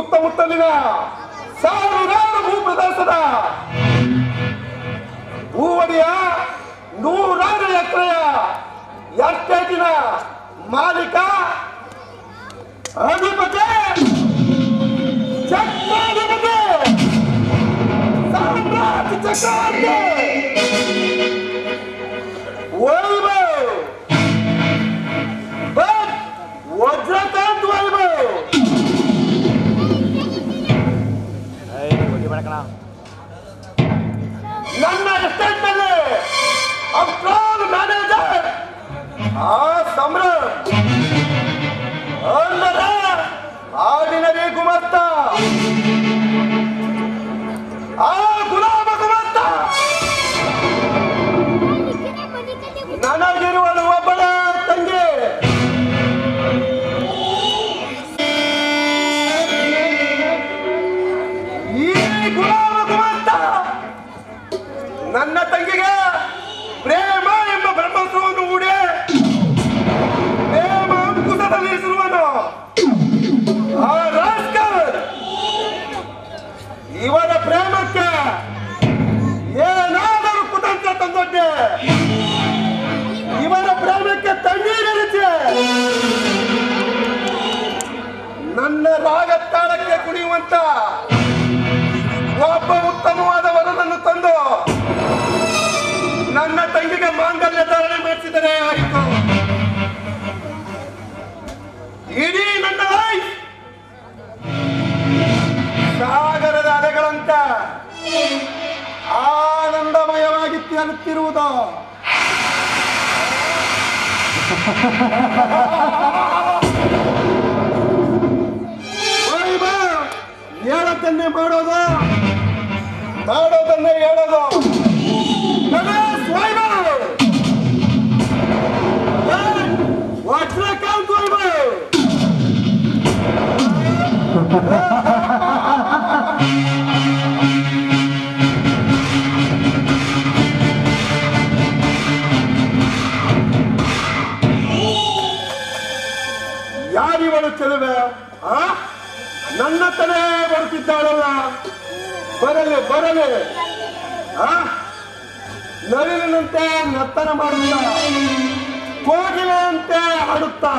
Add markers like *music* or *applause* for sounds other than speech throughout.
ಸುತ್ತಮುತ್ತಲಿನ ಸಾವಿರಾರು ಭೂ ಪ್ರದೇಶದ ಭೂವಡಿಯ ನೂರಾರು ಎಕರೆಯ ಎಸ್ಟೇಟಿನ ಮಾಲೀಕ ಅಧಿಪತಿ ಚಕ್ರಾಧಿಪತಿ ಸಾಮ್ರಾಜ್ಯ ಚಕ್ರವರ್ತಿ. ವೈಭವ್. ಬಟ್ ವಜ್ರಕಾಂತ್ ವೈಭವ್ ನನ್ನ ಎಸ್ಟೇಟ್ನಲ್ಲಿ ಅಪ್ರಾಲ್ ಮ್ಯಾನೇಜರ್ ಆ ಅಂದರೆ ಆರ್ಡಿನರಿ ಗುಮಸ್ತ. ಕುಣಿಯುವಂತ ಒಬ್ಬ ಉತ್ತಮವಾದ ವರನನ್ನು ತಂದು ನನ್ನ ತಂಗಿಗೆ ಮಾಂಗಲ್ಯ ಧಾರಣೆ ಮಾಡಿಸಿದರೆ ಆಯಿತು. ಇಡೀ ನನ್ನ ಸಾಗರದ ಅಲೆಗಳಂತ ಆನಂದಮಯವಾಗಿ ತೇಲುತ್ತಿರುವುದು *laughs* ಹೇಳದ್ದನ್ನೇ ಮಾಡೋದು? ಮಾಡೋದನ್ನೇ ಹೇಳೋದು. ವಜ್ರಕಾಂತ್ ಯಾರಿವಳು ಚೆಲುವೆ? ಆ? ನನ್ನ ತಲೆ ಬರುತ್ತಿದ್ದಾಳಲ್ಲ. ಬರಲಿ ಬರಲಿ. ನವಿಲಿನಂತೆ ನರ್ತನ ಮಾಡುತ್ತ ಕೋಗಿಲೆಯಂತೆ ಆಡುತ್ತಾ.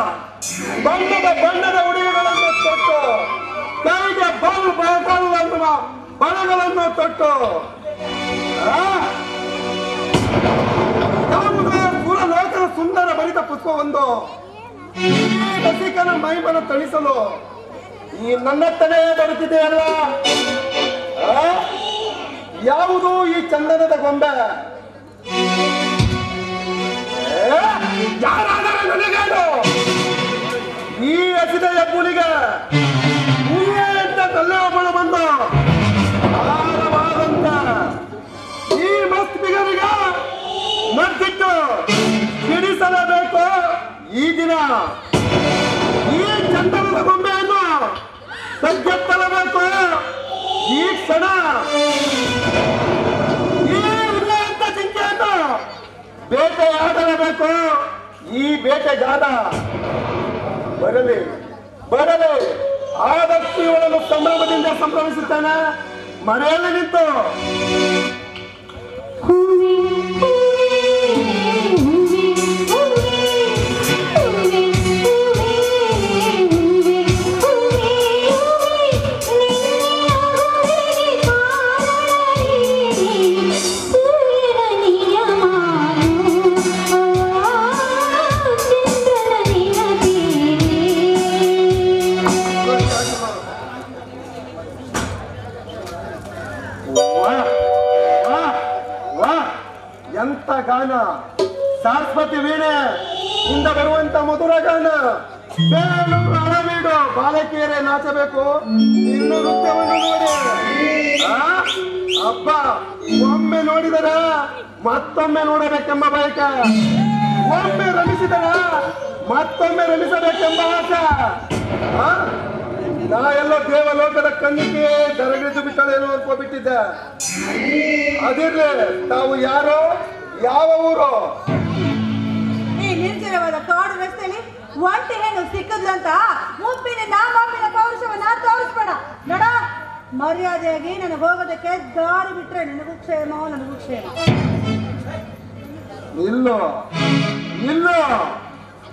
ಬಣ್ಣದ ಬಣ್ಣದ ಉಡುಗೆಗಳನ್ನು ತೊಟ್ಟು. ಕೈಗೆ ಬಲ್ ಬಲ್ ಅನ್ನುವ ಬಣಗಳನ್ನು ತೊಟ್ಟು ಸುಂದರ ಬರಿತ ಪುಷ್ಪವೊಂದು. ಸಸಿಕನ ಮೈಮನ ತಣಿಸಲು. ಈ ನನ್ನತ್ತನೇ ಬರುತ್ತಿದೆಯಲ್ಲ? ಯಾವುದು ಈ ಚಂದನದ ಗೊಂಬೆ? ಯಾರಾದರೆ ನನಗೇನು ಈ ಹಸಿದ ಹೆಬ್ಬುಲಿಗೆ ನೀವೇ ಅಂತ ತಲೆ ಒಬ್ಬಳು ಬಂದು ಆರವಾದಂತ ಈ ಮಸ್ತ್ ಬಿಗರಿಗೆ ಮತ್ತಿಟ್ಟು ಸಿಡಿಸಲೇಬೇಕು ಈ ದಿನ ಈ ಚಂದನದ ಗೊಂಬೆಯನ್ನು ಸಜ್ಜೆತ್ತಲೇಬೇಕು ಈ ಕ್ಷಣ. ಅಂತ ಚಿಂತೆ ಅಂತ ಬೇಟೆ ಬೇಟೆಯಾಡಲೇಬೇಕು ಈ ಬೇಟೆಗಾರ ಬರಲಿ ಬರಲಿ. ಆದಷ್ಟು ಇವಳನ್ನು ಸಂಭ್ರಮದಿಂದ ಸಂಭ್ರಮಿಸುತ್ತಾನೆ. ಮನೆಯಲ್ಲಿ ನಿಂತು ಬಾಲಕಿಯರೇ ನಾಚಬೇಕು. ಇನ್ನು ನೃತ್ಯವನ್ನು ನೋಡಿ? ಅಬ್ಬ ಒಮ್ಮೆ ನೋಡಿದರ ಮತ್ತೊಮ್ಮೆ ನೋಡಬೇಕೆಂಬ ಬಯಕ. ಒಮ್ಮೆ ರಮಿಸಿದರ ಮತ್ತೊಮ್ಮೆ ರಮಿಸಬೇಕೆಂಬ ಆಸ? ನಾ ಎಲ್ಲ ದೇವಲೋಕದ ಕಣ್ಣಿಗೆ ದರಗಿಳಿದು ಬಿಟ್ಟಳೇನು ಅನ್ಕೋಬಿಟ್ಟಿದ್ದೆ ಅದಿರ್ಲಿ, ತಾವು ಯಾರೋ? ಯಾವ ಊರು? ನಿರ್ಜನವಾದ ಕಾಡು ರಸ್ತೆಯಲ್ಲಿ ಒಂಟಿ ಹೆಣ್ಣು ಸಿಕ್ಕದ್ಲಂತ ಮುಪ್ಪಿನ ನಾಮಾಪಿನ ಪೌರುಷವನ್ನ ತೋರಿಸ್ಬೇಡ. ನಡ, ಮರ್ಯಾದೆಯಾಗಿ ನನಗೆ ಹೋಗೋದಕ್ಕೆ ದಾರಿ ಬಿಟ್ರೆ ನನಗೂ ಕ್ಷೇಮ ನನಗೂ ಕ್ಷೇಮ. ನಿಲ್ಲು ನಿಲ್ಲು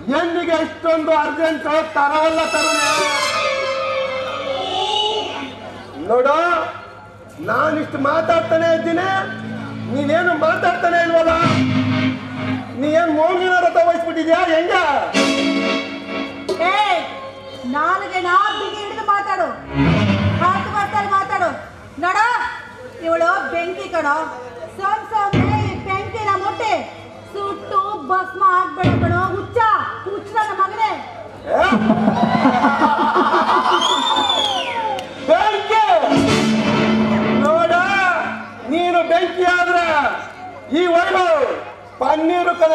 ಹೆಣ್ಣಿಗೆ ಇಷ್ಟೊಂದು ಅರ್ಜೆಂಟ್ ತರವಲ್ಲ ತರುಣೆ? ನೋಡು, ನಾನಿಷ್ಟು ಮಾತಾಡ್ತಾನೆ ಇದ್ದೀನಿ, ನೀನೇನು ಮಾತಾಡ್ತಾನೆ ಇಲ್ವಲ್ಲ? ನೀ ಏನ್ ರಥ ವಹಿಸ್ಬಿಟ್ಟಿದ್ಯಾ ಹೆಂಗ? ನಾಲಿಗೆ ನಾ ಹಿಡಿದು ಮಾತಾಡು. ಹಾಕು ಬರ್ತಲ್ಲಿ ಮಾತಾಡು. ನಡ, ಇವಳು ಬೆಂಕಿ ಕಣೋ. ಸೋಮ್ ಸೊಮ್ಮೆ ಈ ಬೆಂಕಿನ ಮುಟ್ಟಿ. ಸುಟ್ಟು ಭಸ್ಮ ಆಗ್ಬೇಡ ಕಣೋ. ಹುಚ್ಚ ಹುಚ್ಚ ನನ್ನ ಮಗನೇ. ಬೆಂಕಿ! ನೋಡ, ನೀನು ಬೆಂಕಿ ಆದ್ರ ಈ ವೈಭವ್ ಪನ್ನೀರು ಕಣ.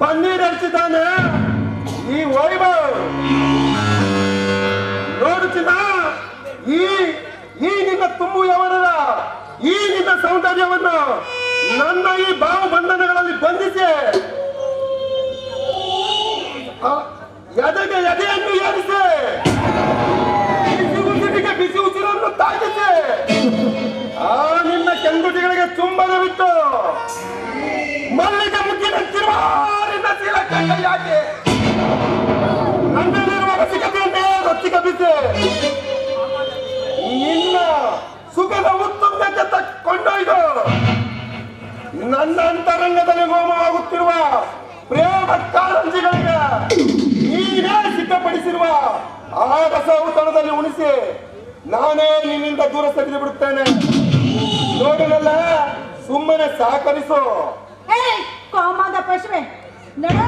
ಪನ್ನೀರ್ ಹಚ್ಚಿದ್ದಾನೆ ಈ ವೈಭವ್. ನೋಡುತ್ತಿದ್ದ ಈ ಈ ನಿನ್ನ ತುಂಬು ಈ ನಿನ್ನ ಸೌಂದರ್ಯವನ್ನು ನನ್ನ ಈ ಭಾವ ಬಂಧನಗಳಲ್ಲಿ ಬಂಧಿಸಿ ಎದೆಗೆ ಎದೆಯನ್ನು ಏರಿಸಿ, ಬಿಸಿ ಉಸಿರಿಗೆ ಬಿಸಿ ಉಸಿರನ್ನು ತಾಗಿಸಿ, ಆ ನಿನ್ನ ಕೆಂಗುಟಿಗಳಿಗೆ ಚುಂಬನ ಬಿಟ್ಟು ಮಲ್ಲಿಗೆ ಮುಖ್ಯ ತಿರುವಾರಿನ ಚೀಲಕ್ಕೆ ಕೈ ಹಾಕಿ ನನ್ನಲ್ಲಿರುವ ನಿನ್ನ ಸುಖದ ಉತ್ತುಂಗಕ್ಕೆ ಕೊಂಡೊಯ್ದು. ನನ್ನ ಅಂತರಂಗದಲ್ಲಿ ಹೋಮವಾಗುತ್ತಿರುವ ಪ್ರೇಮ ಕಾರಂಜಿಗಳಿಗೆ ನೀನೇ ಸಿದ್ಧಪಡಿಸಿರುವ ಆ ರಸೌತಣದಲ್ಲಿ ಉಣಿಸಿ ನಾನೇ ನಿನ್ನಿಂದ ದೂರ ಸರಿದು ಬಿಡುತ್ತೇನೆ. ನೋಡಲಲ್ಲ ಸುಮ್ಮನೆ ಹೇ ಕಾಮಾದ ಪಶುವೆ. ನಡ.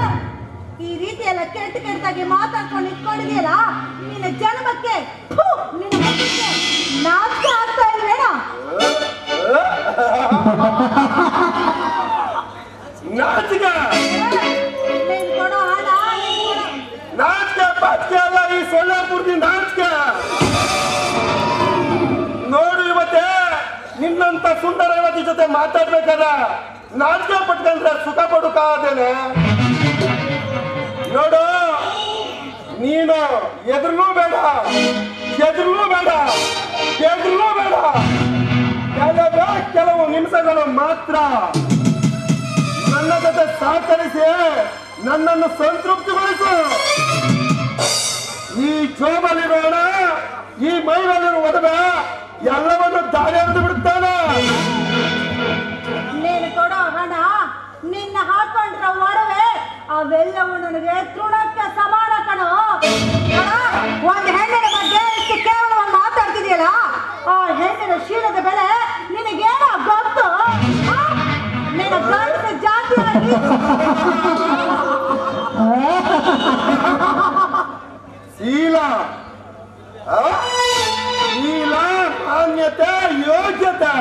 ಈ ರೀತಿ ಎಲ್ಲ ಕೆಟ್ಟ ಕೆಟ್ಟದಾಗಿ ಮಾತಾಡ್ಕೊಂಡು ಇಟ್ಕೊಂಡಿದೆಯಲ್ಲ ನಿನ್ನ ಜನ್ಮಕ್ಕೆ ನಾಚಿಕೆ ಆಗ್ತಾ ಇಲ್ವೇನ ನಾಚಿಕ? ನೀನ್ ಕೊಡೋ ಹಣ ನಾಚಿಕೆ ಪಾಚಿಕೆ ಅಲ್ಲ ಈ ಸೊಲ್ಲಾಪುರದಿ ನಾಚಿಕೆ. ನೋಡು ಇವತ್ತೆ ನಿನ್ನಂತ ಸುಂದರ ಯುವತಿ ಜೊತೆ ಮಾತಾಡ್ಬೇಕಾದ ನಾಚಿಕೆ ಪಟ್ಕೊಂಡ್ರೆ ಸುಖ ಪಡುಕಾದೇನೆ ನೋಡು, ನೀನು ಎದುರ್ನೂ ಬೇಡ ಎದುರ್ನೂ ಬೇಡ ಎದುರ್ನೂ ಬೇಡ. ಕೆಲವೇ ಕೆಲವು ನಿಮಿಷಗಳು ಮಾತ್ರ. ನನ್ನ ಜೊತೆ ಸಹಕರಿಸಿ, ನನ್ನನ್ನು ಸಂತೃಪ್ತಿಗೊಳಿಸು. ಈ ಜೋಬಲ್ಲಿರೋಣ, ಈ ಮೈನಲ್ಲಿರುವ ಒಡವೆ ಎಲ್ಲವನ್ನು ದಾರಿ ಹರಿದು ಬಿಡುತ್ತಾನೆ. ನೀನು ಕೊಡೋ ಹಣ ನಿನ್ನ ಹಾಕೊಂಡ್ರ ಒಡವೆ ಅವೆಲ್ಲವೂ ನನಗೆ ತೃಣಕ್ಕೆ ಸಮಾನ ಕಣೋ. ಒಂದ್ ಹೆಣ್ಣಿನ ಬಗ್ಗೆ ಇಷ್ಟು ಒಂದು ಮಾತಾಡ್ತಿದೆಯಲ್ಲ ಆ ಹೆಣ್ಣಿನ ಶೀಲದ ಬೆಲೆ ನಿನಗೇನೋ ಗೊತ್ತು? ನಿನ್ನ ಜಾತಿಯಾಗಿ ಶೀಲ? ಶೀಲ, ಮಾನ್ಯತೆ, ಯೋಗ್ಯತೆ.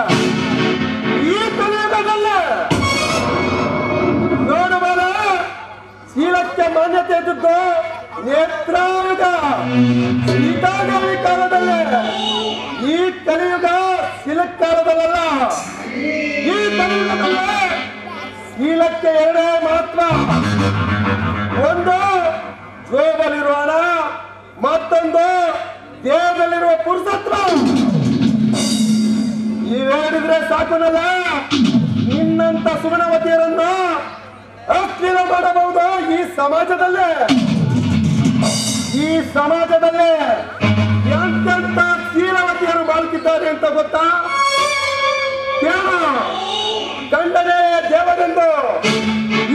ಇದ್ದದ್ದು ನೇತ್ರಾಯುಗ ಸೀತಾದೇವಿ ಕಾಲದಲ್ಲೇ ಈ ಕಲಿಯುಗ ಶಿಲಕ್ ಕಾಲದಲ್ಲ ಈ ಕಲಿಯುಗದಲ್ಲಿ ಶೀಲಕ್ಕೆ ಎರಡೇ ಮಾತ್ರ ಒಂದು ಜೋಬಲ್ಲಿರುವ ಹಣ, ಮತ್ತೊಂದು ದೇಹದಲ್ಲಿರುವ ಪುರುಷತ್ವ. ನೀವೇಳಿದ್ರೆ ಸಾಕುನಲ್ಲ, ನಿನ್ನಂತ ಸುಗುಣವತಿಯರನ್ನು ಅಶ್ಲೀಲ ಮಾಡಬಹುದು. ಸಮಾಜದಲ್ಲೇ! ಈ ಸಮಾಜದಲ್ಲೇ ಎಂತೆಂತ ಶೀಲವತಿಯರು ಬಾಳುತ್ತಿದ್ದಾರೆ ಅಂತ ಗೊತ್ತಾ? ಕೇಳ ಗಂಡನೇ ದೇವರೆಂದು,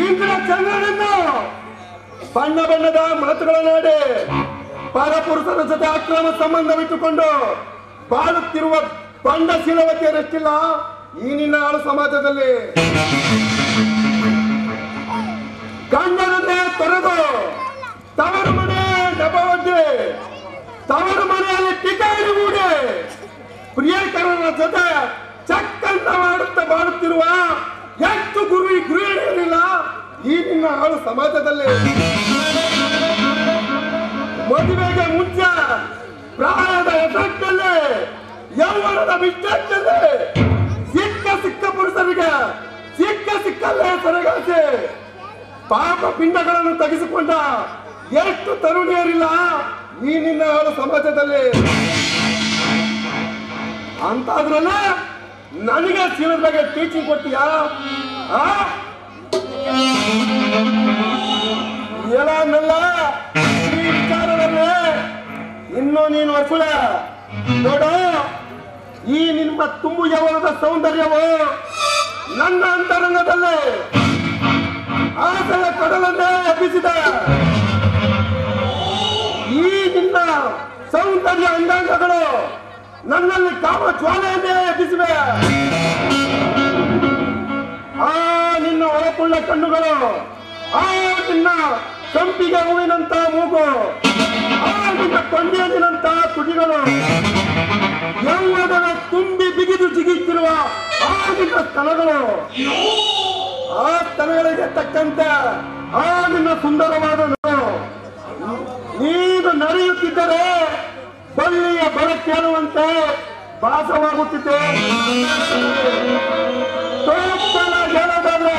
ಇಂದ್ರ ಚಂದ್ರನೆಂದು! ಬಣ್ಣ ಬಣ್ಣದ ಮಾತುಗಳನ್ನಾಡಿ ಪರಪುರುಷರ ಜೊತೆ ಅಕ್ರಮ ಸಂಬಂಧವಿಟ್ಟುಕೊಂಡು ಬಾಳುತ್ತಿರುವ ಬಂಡ ಶೀಲವತಿಯರಷ್ಟಿಲ್ಲ ಈ ನಿನ್ನ ಆಳು ಸಮಾಜದಲ್ಲಿ. ಗಂಡನನ್ನೇ ತೊರೆದು ತವರು ಮನೆ ನೆಪವದ್ದೆ ತವರು ಮನೆಯಲ್ಲಿ ಟಿಕಾಣಿ ಹೂಡಿ ಪ್ರಿಯಕರನ ಜೊತೆ ಚಕ್ಕಂತ ಮಾಡುತ್ತಾ ಬಾಡುತ್ತಿರುವ ಹೆಚ್ಚು ಗುರು ಗೃಹಿಣಿಯರಿಲ್ಲ ಈ ನಿನ್ನ ಆಳು ಸಮಾಜದಲ್ಲಿ. ಮದುವೆಗೆ ಮುಂಚೆ ಪ್ರಾಯದ ಎಫೆಕ್ಟಲ್ಲಿ ಯೌವನದ ಮಿಸ್ಟೇಕ್ನಲ್ಲಿ ಸಿಕ್ಕ ಸಿಕ್ಕ ಪುರುಷರಿಗೆ ಸಿಕ್ಕ ಸಿಕ್ಕಲ್ಲೇ ಸರಗಾಸಿ. ಪಾಪ ಪಿಂಡಗಳನ್ನು ತೆಗೆಸಿಕೊಂಡ ಎಷ್ಟು ತರುಣಿಯರಿಲ್ಲ ಈ ನಿನ್ನ ಸಮಾಜದಲ್ಲಿ. ಅಂತಾದ್ರಲ್ಲ ನನಗೆ ಸೀರದ ಬಗ್ಗೆ ಟೀಚಿಂಗ್ ಆ? ಏನಲ್ಲ ಈ ವಿಚಾರದಲ್ಲಿ ಇನ್ನು ನೀನು ಅಸುಳ ನೋಡು, ಈ ನಿಮ್ಮ ತುಂಬು ಯಾವ ಸೌಂದರ್ಯವು ನನ್ನ ಅಂತರಂಗದಲ್ಲಿ ಆಸೆಯ ಕಡಲನ್ನೇ ಹಬ್ಬಿಸಿದ ಈ ನಿನ್ನ ಸೌಂದರ್ಯ ಅಂಗಾಂಗಗಳು ನನ್ನಲ್ಲಿ ಕಾಮ ಜ್ವಾಲೆಯನ್ನೇ ಎಬ್ಬಿಸಿವೆ. ಆ ನಿನ್ನ ಒಳಕುಳ್ಳ ಕಣ್ಣುಗಳು, ಆ ನಿನ್ನ ಕಂಪಿಗೆ ಹೂವಿನಂತ ಮೂಗು, ಆ ನಿನ್ನ ಕೊಂಡೆಯಂತ ತುಟಿಗಳು ಯೌವನ ತುಂಬಿ ಬಿಗಿದು ಜಿಗಿತ್ತಿರುವ ಆ ನಿನ್ನ ಸ್ತನಗಳು. ಆ ತಕ್ಕಂತ ತಕ್ಕಂತೆ ಆ ನಿನ್ನ ಸುಂದರವಾದ. ನೀನು ನಡೆಯುತ್ತಿದ್ದರೆ ಬಳ್ಳಿಯ ಬರಕೇಳುವಂತೆ ಭಾಸವಾಗುತ್ತಿದೆ ಹೇಳೋದಾದ್ರೆ,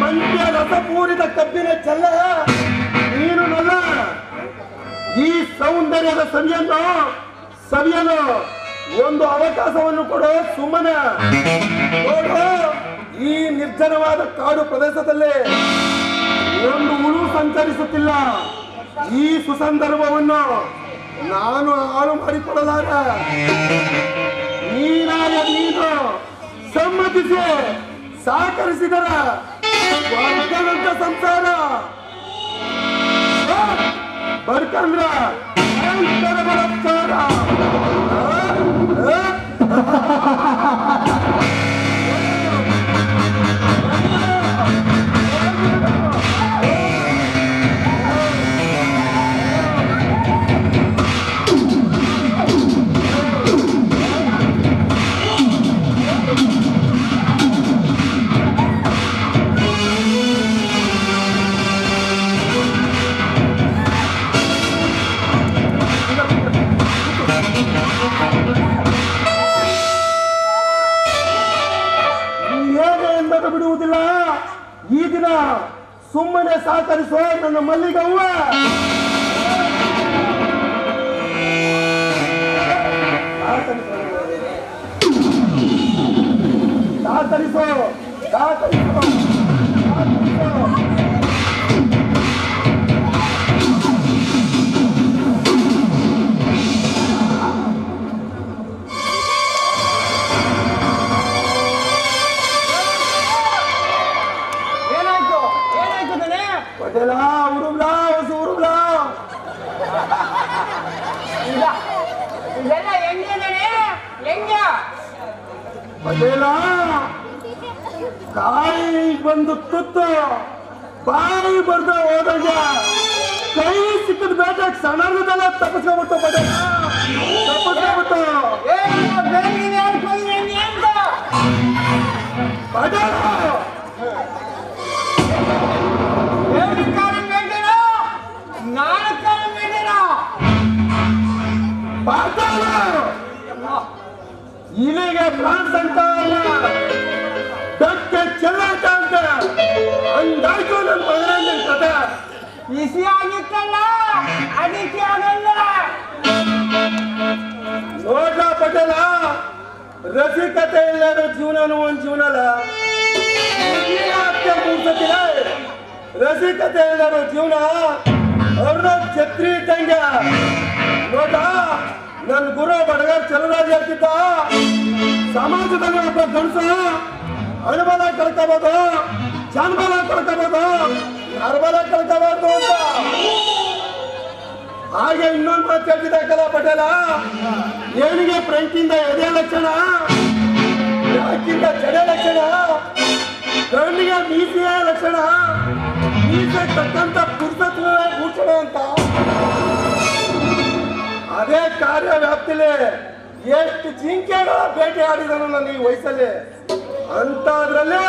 ಮಂಡ್ಯ ರಸಪೂರಿತ ಕಬ್ಬಿನ ಚೆಲ್ಲ ನೀನು ನಲ್ಲ. ಈ ಸೌಂದರ್ಯದ ಸವಿಯನ್ನು ಸವಿಯಲು ಒಂದು ಅವಕಾಶವನ್ನು ಕೊಡು ಸುಮ್ಮನೆ. ನೋಡು ಈ ನಿರ್ಜನವಾದ ಕಾಡು ಪ್ರದೇಶದಲ್ಲೇ ಒಂದು ಹುಳು ಸಂಚರಿಸುತ್ತಿಲ್ಲ. ಈ ಸುಸಂದರ್ಭವನ್ನು ನಾನು ಹಾಳು ಮಾಡಿಕೊಡಲಾರ ನೀನಾಗ ನೀನು ಸಮ್ಮತಿಸಿ ಸಹಕರಿಸಿದರ ವರ್ಗದಂತ ಸಂಸಾರ. ಬರ್ಕಂದ್ರ ಸುಮ್ಮನೆ ಸಹಕರಿಸೋ ನನ್ನ ಮಲ್ಲಿಗವ್ವ. ಸಹಕರಿಸೋ. ಸಹಕರಿಸೋ. ಪಟೇಲ ಕಾಯಿ ಬಂದು ತುತ್ತು ಬಾಯಿ ಬರ್ದ ಹೋದಾಗ ಕೈ ಸಿಕ್ಕದ ಬೇಟೆ ಸಣ್ಣದೆಲ್ಲ ತಪ್ಪಿಸ್ಕೊಂಡ್ಬಿಟ್ಟು ಪಟೇಲ ತಪ್ಪಿಸ್ಕೊಂಡ್ಬಿಟ್ಟು. ಪಟೇಲ ಬೇಡೇನೋ ನಾನು ಕಾರಣ ಬೇಡೇನೋ ಪಟೇಲ ಇಲ್ಲಿಗೆ ಫ್ರಾನ್ಸ್ ಅಂತ ಅಲ್ಲ. ಬೆಕ್ಕೆ ಚೆಲ್ಲಾಟ ಅಂತ ಹಂಗಾಯ್ತು ನನ್ನ ಮಗನ ಕತೆ ಬಿಸಿ ಆಗಿತ್ತಲ್ಲ ಅದಕ್ಕೆ ಆಗಲ್ಲ ನೋಡ್ಲ ಪಟೇಲ ರಸಿಕತೆ ಇಲ್ಲದ ಜೀವನನು ಒಂದ್ ಜೀವನ ಅಲ್ಲ ಅತ್ಯ ಮೂರ್ಸತಿಲ್ಲ ರಸಿಕತೆ ಇಲ್ಲದ ಜೀವನ ಅವ್ರನ್ನ ಛತ್ರಿ ಇಟ್ಟಂಗೆ ನೋಡ ನನ್ನ ಗುರು ಬಡಗಾರ್ ಚಲರಾಜ್ ಹೇಳ್ತಿದ್ದ ಸಮಾಜದಲ್ಲಿ ಒಬ್ಬ ಗಂಡಸ ಅಣಬಲ ಕಳ್ಕೋಬೋದು, ಜಾನಬಲ ಕಳ್ಕೋಬೋದು ನರಬಲ ಕಳ್ಕೋಬಾರ್ದು ಅಂತ. ಹಾಗೆ ಇನ್ನೊಂದು ಮಾತು ಕಲ ಪಟೇಲ. ಏನಿಗೆ ಫ್ರಂಟಿಂದ ಎದೆ ಲಕ್ಷಣ? ಯಾಕಿಂದ ಜಡೆ ಲಕ್ಷಣ? ಕಣ್ಣಿಗೆ ಮೀಸೆಯ ಲಕ್ಷಣ? ಮೀಸೆ ತಕ್ಕಂತ ಪುರುಷತ್ವವೇ ಭೂಷಣ ಅಂತ. ಅದೇ ಕಾರ್ಯ ವ್ಯಾಪ್ತಿಲಿ ಎಷ್ಟು ಜಿಂಕೆಗಳ ಬೇಟೆ ಆಡಿದನು ನನ್ನ ಈ ವಯಸ್ಸಲ್ಲಿ. ಅಂತದ್ರಲ್ಲೇ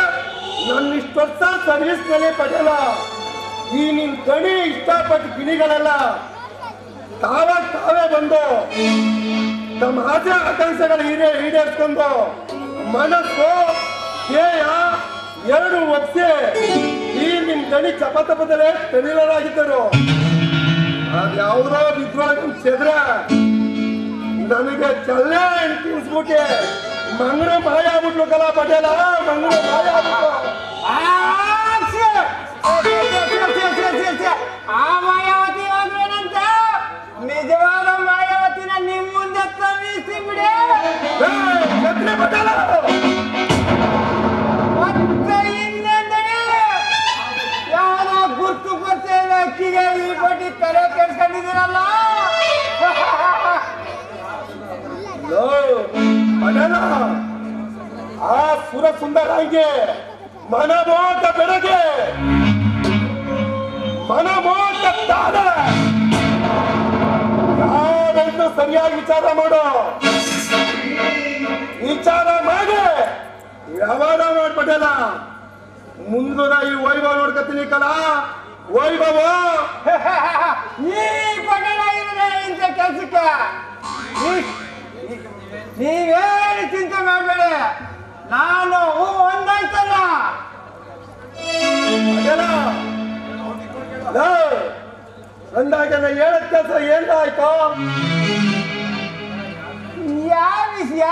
ನನ್ನ ಇಷ್ಟು ವರ್ಷ ಸರ್ವಿಸ್ನಲ್ಲಿ ಪಡೆಯಲ್ಲ ಈ ನಿನ್ ದಣಿ ಇಷ್ಟಪಟ್ಟು ಗಿಣಿಗಳೆಲ್ಲ ತಾವಾಗ ತಾವೇ ಬಂದು ತಮ್ಮ ಆಸೆ ಆಕಾಂಕ್ಷೆಗಳ ಈಡೇ ಈಡೇರಿಸ್ಕೊಂಡು ಮನಸ್ಸು ಧ್ಯೇಯ ಎರಡು ಒಪ್ಪಿಸಿ ಈ ನಿಮ್ ದಣಿ ಚಪತಪದಲ್ಲೇ ತಣಿಲರಾಗಿದ್ದರು ಅದ್ಯಾವುದೋ ಬಿದ್ರೊಳಗೆ ಚೆದ್ರ ನನಗೆ ಚಲ್ಲೆ ತಿನ್ಸ್ಬಿಟ್ಟೆ ಮಂಗಳ ಮಾಯ ಆಗ್ಬಿಟ್ಲು ಕಲಾ ಪಟೇಲ. ಮಂಗಳ ಮಾಯ ಆಗ್ಬಿಟ್ಲು. ಆ ಮಾಯಾವತಿ ಹೋದ್ರೇನಂತ? ನಿಜವಾದ ಮಾಯಾವತಿನ ನಿಮ್ ಮುಂದೆ ತರಿಸಿ ಬಿಡಿ. ಪಟೇಲ. ಮತ್ತೆ ಇನ್ನೊಂದನೇ ಯಾವ್ದೋ ಗುರ್ತು ಕೊಡ್ತೇವೆ ಅಕ್ಕಿಗೆ ಬಡ್ಡಿ ತಲೆ ಕೆಡ್ಸ್ಕೊಂಡಿದ್ದೀರಲ್ಲ? ಪಟೇಲ ಆ ಸುರ ಮನ ಮನಮೋಹಕ ಬೆಳಗ್ಗೆ ಮನ ತಾರ ಯಾವೆಂದು ಸರಿಯಾಗಿ ವಿಚಾರ ಮಾಡು? ವಿಚಾರ ಮಾಡಿ. ವ್ಯವಹಾರ ಮಾಡ್ಬಿಟ್ಟಲ್ಲ ಮುಂದಿನ ಈ ವೈಭವ ನೋಡ್ಕೊತೀನಿ ಕಲ. ವೈಭವ. ಈ ಪಟೇಲ ಇರದೆ ಇಂಥ ಕೆಲ್ಸಕ್ಕೆ. ನೀವೇನು ಚಿಂತೆ ಮಾಡಬೇಡಿ. ನಾನು ಹೂ ಒಂದಾಯ್ತಲ್ಲ. ಅಂದಾಗೆಲ್ಲ ಹೇಳದ್ ಕೆಲಸ ಏನಾಯ್ತು ಯಾವ ವಿಷಯ?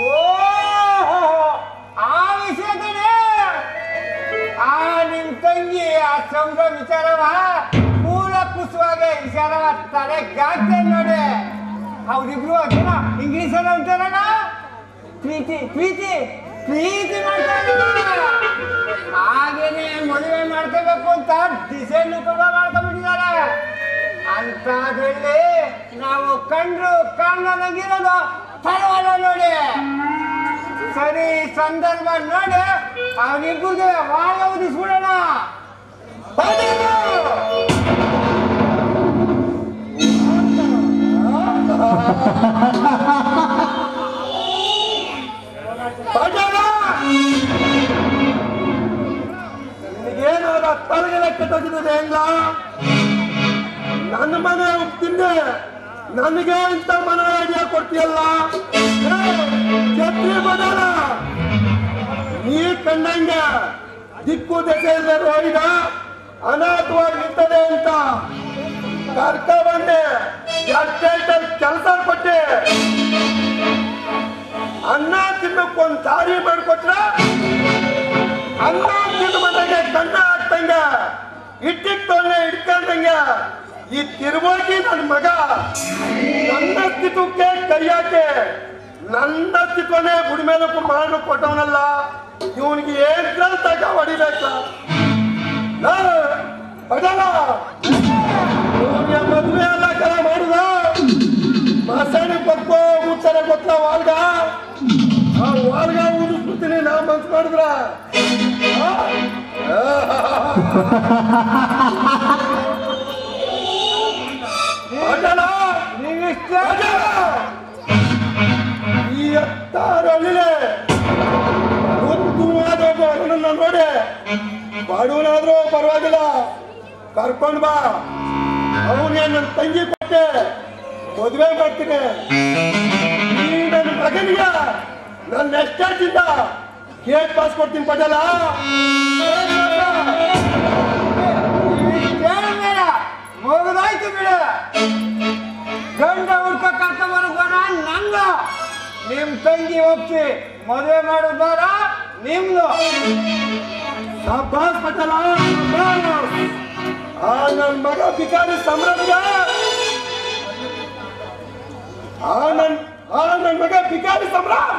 ಓ ಆ ವಿಷಯ ತಾನೇ ಆ ನಿನ್ ತಂಗಿ ಆ ಚಂದ್ರ ವಿಚಾರವ ಪೂರ ಕುಸುವಾಗ ವಿಚಾರವ ತಲೆ ಗಾಗ್ತೇನೆ ನೋಡಿ. ಅವ್ರಿಬ್ರು ಅದನ್ನ ಇಂಗ್ಲಿಷ್ ಅಲ್ಲಿ ಅಂತಾರಣ ಪ್ರೀತಿ ಪ್ರೀತಿ ಪ್ರೀತಿ ಮಾಡ್ತಾ. ಹಾಗೇನೆ ಮದುವೆ ಮಾಡ್ಕೋಬೇಕು ಅಂತ ಡಿಸೈನ್ ಕೂಡ ಮಾಡ್ಕೊಂಡ್ಬಿಟ್ಟಿದ್ದಾರೆ. ಹೇಳಿ ನಾವು ಕಂಡ್ರು ಕಾಣಲಾಗಿರೋದು ಪರವಾಗಿಲ್ಲ ನೋಡಿ. ಸರಿ ಸಂದರ್ಭ ನೋಡಿ. ವಾಳ ಉದಿಸ್ಬಿಡೋಣ ಪಟೇಲ ನಿನಗೇನಾದ ತಲೆಗೆಲ್ಲ ಕೆಟ್ಟೋಗಿದ್ದದೆ ಹೆಂಗ? ನನ್ನ ಮನೆ ತಿಂದೆ. ನನಗೆ ಇಂಥ ಮನ ಐಡಿಯಾ ಕೊಡ್ತೀಯಲ್ಲ ಛತ್ರಿ ಬದಲ ಕಂಡಂಗೆ ದಿಕ್ಕು ದೆಸೆ ಇಲ್ಲದೆ ಹೋಗಿದ ಅನಾಥವಾಗಿ ನಿಂತದೆ ಅಂತ ಕರ್ಕ ಬಂದೆ ಕೆಲಸ ಕೊಟ್ಟೆ. ಅನ್ನ ತಿನ್ನಕ್ಕೊಂದು ದಾರಿ ಮಾಡ್ಕೊಟ್ರ ಅನ್ನ ತಿಂದು ಬಂದಂಗೆ ಕಣ್ಣ ಹಾಕ್ತಂಗ ಇಟ್ಟಿಗೆ ಇಟ್ಕೊಂಡಂಗ ಈ ತಿರುವಾಗಿ ನನ್ನ ಮಗ ನನ್ನ ಅಸ್ತಿತ್ವಕ್ಕೆ ಕೈ ಹಾಕಿ ನನ್ನ ಅಸ್ತಿತ್ವನೇ ಗುಡಿ ಮೇಲೆ ಕೊಟ್ಟವನಲ್ಲ. ಇವನಿಗೆ ಏನ್ ತಗ ಹೊಡಿಬೇಕ? ಇವನಿಗೆ ಮದ್ವೆ ಎಲ್ಲ ಕರ ಮಾಡುದ? ಮಾಸಾಣಿ ಪಕ್ಕೋ ಮುಚ್ಚರ ಗೊತ್ತ ವಾಲ್ಗ. ಆ ವಾಲ್ಗ ನಾ ಮನ್ಸ್ ಮಾಡಿದ್ರ. ನೀವಿಷ್ಟ. ಈ ಉತ್ತಮವಾದ ಬಡವನಾದ್ರೂ ಪರವಾಗಿಲ್ಲ. ಕರ್ಕೊಂಡ್ ಬಾ. ಅವನಿಗೆ ನನ್ನ ತಂಗಿ ಕೊಟ್ಟೆ. ಮದುವೆ ಮಾಡ್ತೀನಿ. ಈ ನನ್ನ ಮಗನಿಗೆ ನನ್ನ ಎಷ್ಟೇಟಿಂದ ಕೇಕ್ ಪಾಸ್ ಕೊಡ್ತೀನಿ ಪಟೇಲ. ಮುಗಿದಾಯ್ತು ಬಿಡ. ಗಂಡ ಹುಡ್ಕ ಕರ್ಕೊಂಬರು ಬರ ನಂಗ ನಿಮ್ ತಂಗಿ ಹೋಗ್ತಿ ಮದುವೆ ಮಾಡೋದಾರ ನಿಮ್ದು. ಶಾಬಾಸ್ ಪಟೇಲ ಶಾಬಾಸ್. ಆ ನನ್ನ ಮಗ ಬಿಕಾರಿ ಸಂಭ್ರಮ್ಗೆ ಆ ನನ್ ಆ ನನ್ನ ಮಗ ಬಿಕಾರಿ ಸಂಭ್ರಮ್